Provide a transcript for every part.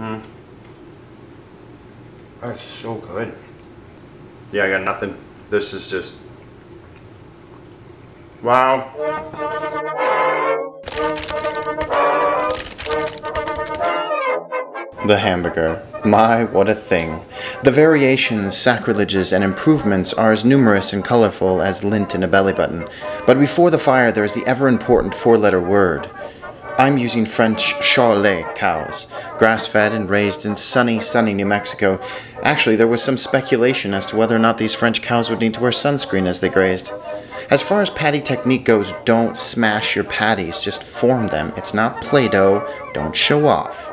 Mm-hmm. That's so good. Yeah, I got nothing. This is just... Wow. The hamburger. My, what a thing. The variations, sacrileges, and improvements are as numerous and colorful as lint in a belly button. But before the fire, there is the ever important four letter word. I'm using French Charolais cows, grass fed and raised in sunny, sunny New Mexico. Actually, there was some speculation as to whether or not these French cows would need to wear sunscreen as they grazed. As far as patty technique goes, don't smash your patties, just form them. It's not Play Doh, don't show off.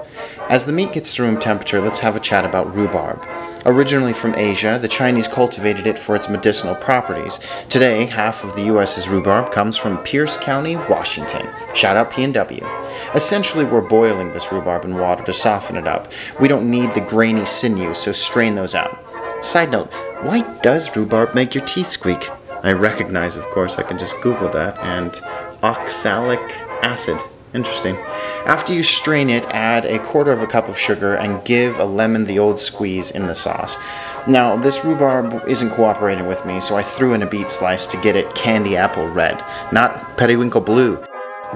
As the meat gets to room temperature, let's have a chat about rhubarb. Originally from Asia, the Chinese cultivated it for its medicinal properties. Today, half of the US's rhubarb comes from Pierce County, Washington. Shout out P&W. Essentially, we're boiling this rhubarb in water to soften it up. We don't need the grainy sinews, so strain those out. Side note, why does rhubarb make your teeth squeak? I recognize, of course, I can just Google that, and oxalic acid. Interesting. After you strain it, add a quarter of a cup of sugar and give a lemon the old squeeze in the sauce. Now, this rhubarb isn't cooperating with me, so I threw in a beet slice to get it candy apple red, not periwinkle blue.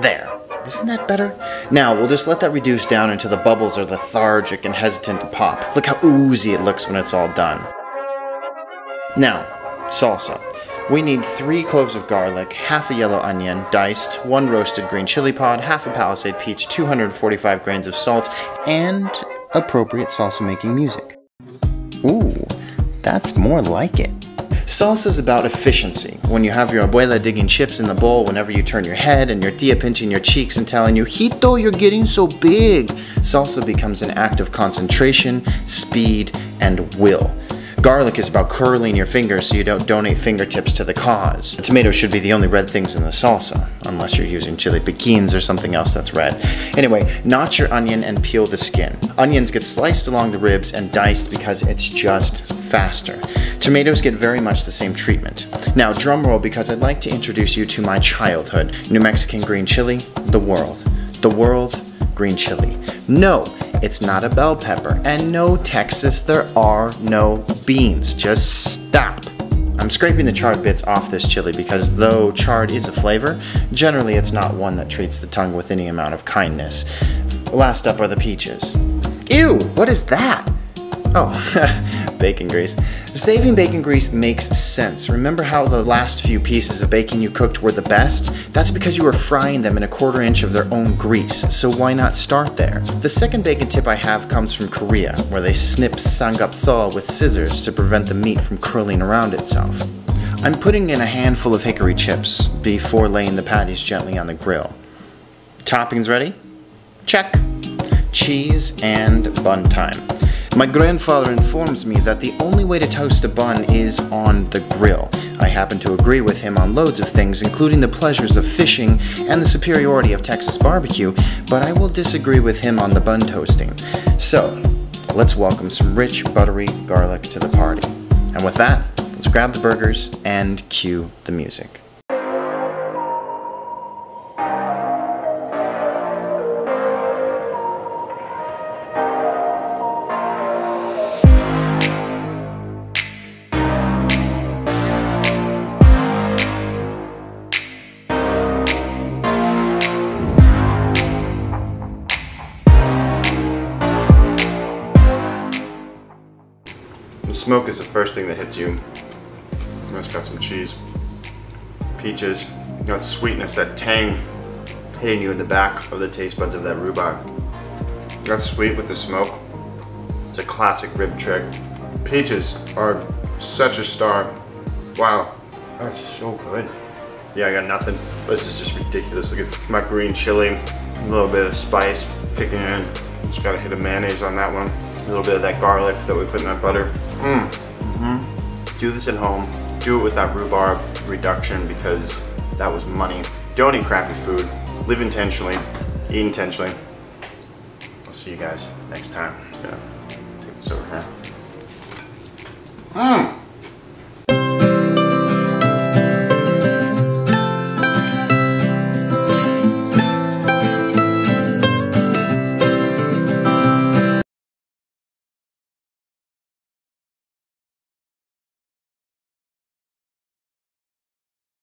There. Isn't that better? Now, we'll just let that reduce down until the bubbles are lethargic and hesitant to pop. Look how oozy it looks when it's all done. Now, salsa. We need 3 cloves of garlic, half a yellow onion, diced, 1 roasted green chili pod, half a palisade peach, 245 grains of salt, and appropriate salsa making music. Ooh, that's more like it. Salsa is about efficiency. When you have your abuela digging chips in the bowl whenever you turn your head and your tia pinching your cheeks and telling you, Hito, you're getting so big. Salsa becomes an act of concentration, speed, and will. Garlic is about curling your fingers so you don't donate fingertips to the cause. The tomatoes should be the only red things in the salsa, unless you're using chili piquins or something else that's red. Anyway, notch your onion and peel the skin. Onions get sliced along the ribs and diced because it's just faster. Tomatoes get very much the same treatment. Now, drumroll because I'd like to introduce you to my childhood. New Mexican green chili, the world. The world, green chili. No, it's not a bell pepper. And no, Texas, there are no beans. Just stop. I'm scraping the charred bits off this chili because though charred is a flavor, generally it's not one that treats the tongue with any amount of kindness. Last up are the peaches. Ew, what is that? Oh, bacon grease. Saving bacon grease makes sense. Remember how the last few pieces of bacon you cooked were the best? That's because you were frying them in a quarter inch of their own grease, so why not start there? The second bacon tip I have comes from Korea, where they snip samgyeopsal with scissors to prevent the meat from curling around itself. I'm putting in a handful of hickory chips before laying the patties gently on the grill. Toppings ready? Check. Cheese and bun time. My grandfather informs me that the only way to toast a bun is on the grill. I happen to agree with him on loads of things, including the pleasures of fishing and the superiority of Texas barbecue, but I will disagree with him on the bun toasting. So, let's welcome some rich, buttery garlic to the party. And with that, let's grab the burgers and cue the music. Smoke is the first thing that hits you. It's got some cheese, peaches, got sweetness, that tang hitting you in the back of the taste buds of that rhubarb. That's sweet with the smoke. It's a classic rib trick. Peaches are such a star. Wow, that's so good. Yeah, I got nothing. This is just ridiculous. Look at my green chili, a little bit of spice kicking in. Just got a hit of mayonnaise on that one. Little bit of that garlic that we put in that butter. Mmm. Mm-hmm. Do this at home. Do it with that rhubarb reduction because that was money. Don't eat crappy food. Live intentionally. Eat intentionally. I'll see you guys next time. Gonna take this over here. Mmm.